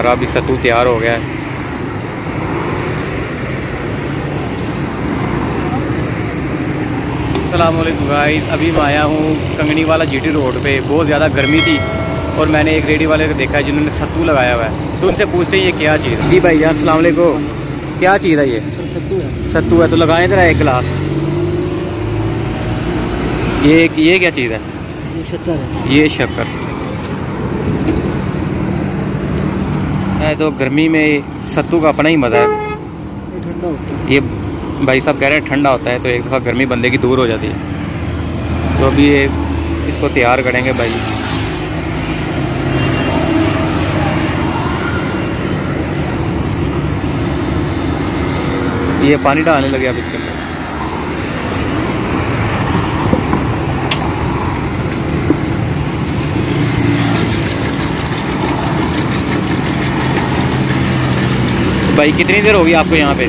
हमारा अभी सत्तू तैयार हो गया है। अल्लाम गाइस अभी मैं आया हूँ कंगनी वाला जीटी रोड पे। बहुत ज़्यादा गर्मी थी और मैंने एक रेडी वाले को देखा है जिन्होंने सत्तू लगाया हुआ है। तो उनसे पूछते हैं ये क्या चीज़ है। जी भाई जान सलामकुम क्या चीज़ है ये? सत्तू है सत्तू है तो लगाए ज़रा एक गिलास। ये ये क्या चीज़ है? ये शक्कर है। ये शक्कर। है तो गर्मी में सत्तू का अपना ही मज़ा है। ये भाई साहब कह रहे हैं ठंडा होता है तो एक दफ़ा गर्मी बंदे की दूर हो जाती है। तो अभी ये इसको तैयार करेंगे भाई। ये पानी डालने लगे अब इसके अंदर। भाई कितनी देर होगी आपको यहाँ पे?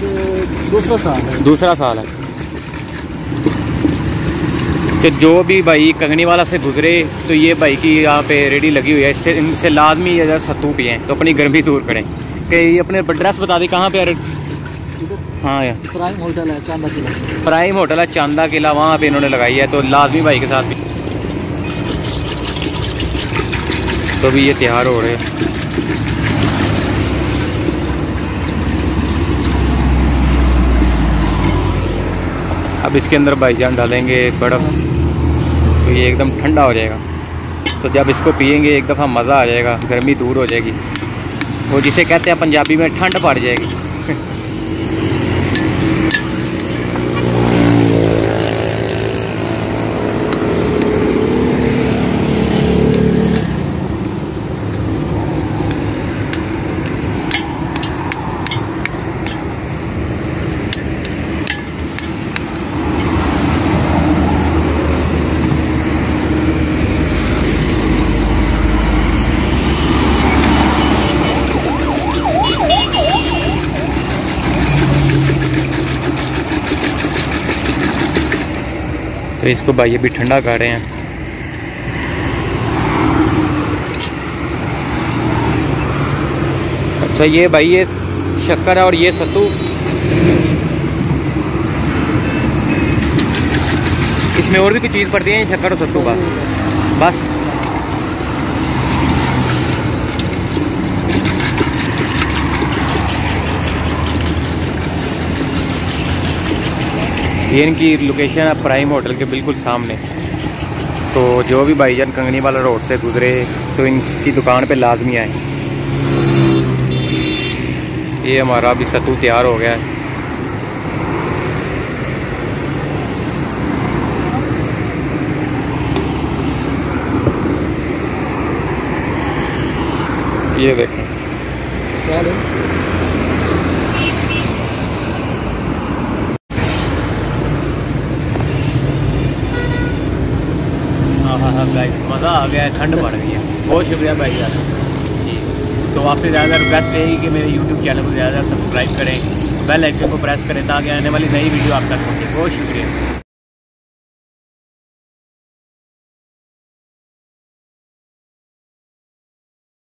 तो दूसरा साल है। दूसरा साल है। तो जो भी भाई कंगनी वाला से गुजरे तो ये भाई की यहाँ पे रेडी लगी हुई है। इससे इनसे लाजमी अगर सत्तू पिए तो अपनी गर्मी दूर करें। कि ये अपने एड्रेस बता दें कहाँ पे है? हाँ यार प्राइम होटल है चांदा किला। प्राइम होटल है चांदा किला वहाँ पे इन्होंने लगाई है तो लाजमी भाई के साथ भी। तो भी ये तैयार हो रहे हैं। अब इसके अंदर भाईजान डालेंगे बर्फ़ तो ये एकदम ठंडा हो जाएगा। तो जब इसको पियेंगे, एक दफ़ा मज़ा आ जाएगा, गर्मी दूर हो जाएगी। वो जिसे कहते हैं पंजाबी में ठंड पड़ जाएगी। तो इसको भाई अभी ठंडा कर रहे हैं। अच्छा ये भाई, ये शक्कर है और ये सत्तू। इसमें और भी कुछ चीज़ पड़ती है शक्कर और सत्तू का? बस। ये इनकी लोकेशन है प्राइम होटल के बिल्कुल सामने। तो जो भी भाईजान कंगनी वाला रोड से गुजरे तो इनकी दुकान पे लाजमी आए। ये हमारा अभी सत्तू तैयार हो गया है। ये देखें स्टाइल है हाँ हाँ हाँ गाइस मज़ा आ गया है ठंड पड़ गई है। बहुत शुक्रिया भाई यार जी। तो आपसे ज़्यादा रिक्वेस्ट रहेगी कि मेरे यूट्यूब चैनल को ज़्यादा सब्सक्राइब करें बेल आइकन को प्रेस करें, ताकि आने वाली नई वीडियो आप तक पहुँचे। बहुत शुक्रिया।